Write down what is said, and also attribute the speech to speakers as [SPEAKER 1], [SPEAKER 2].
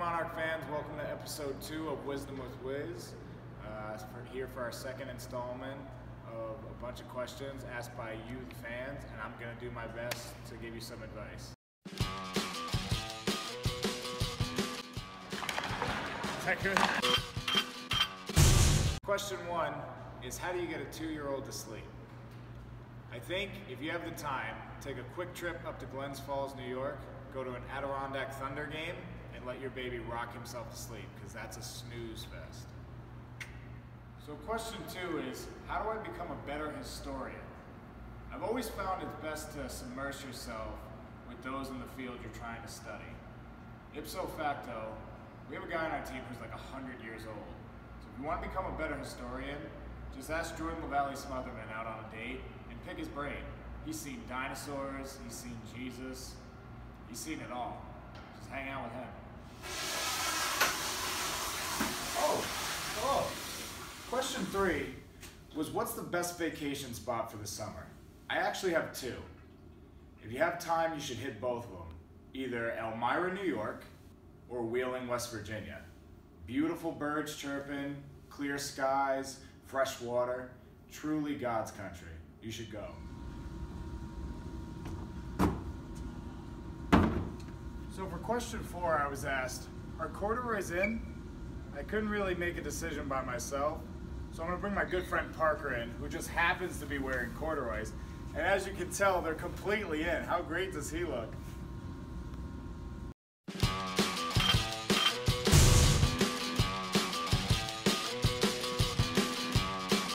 [SPEAKER 1] Monarch fans, welcome to episode two of Wizdom with Wiz. Uh, here for our second installment of a bunch of questions asked by you, the fans, and I'm going to do my best to give you some advice. Is that good? Question one is How do you get a two year old to sleep? I think if you have the time, take a quick trip up to Glens Falls, New York, go to an Adirondack Thunder game, and let your baby rock himself to sleep, because that's a snooze fest. So, question two is How do I become a better historian? I've always found it's best to submerge yourself with those in the field you're trying to study. Ipso facto, we have a guy on our team who's like 100 years old. So, if you want to become a better historian, just ask Jordan LaVallee-Smotherman out on a date and pick his brain. He's seen dinosaurs, he's seen Jesus, he's seen it all. Just hang out with him. Oh, oh. Question three was what's the best vacation spot for the summer? I actually have two. If you have time, you should hit both of them. Either Elmira, New York, or Wheeling, West Virginia. Beautiful birds chirping, clear skies, fresh water, truly God's country. You should go. So for question four, I was asked, are corduroys in? I couldn't really make a decision by myself, so I'm gonna bring my good friend Parker in, who just happens to be wearing corduroys. And as you can tell, they're completely in. How great does he look?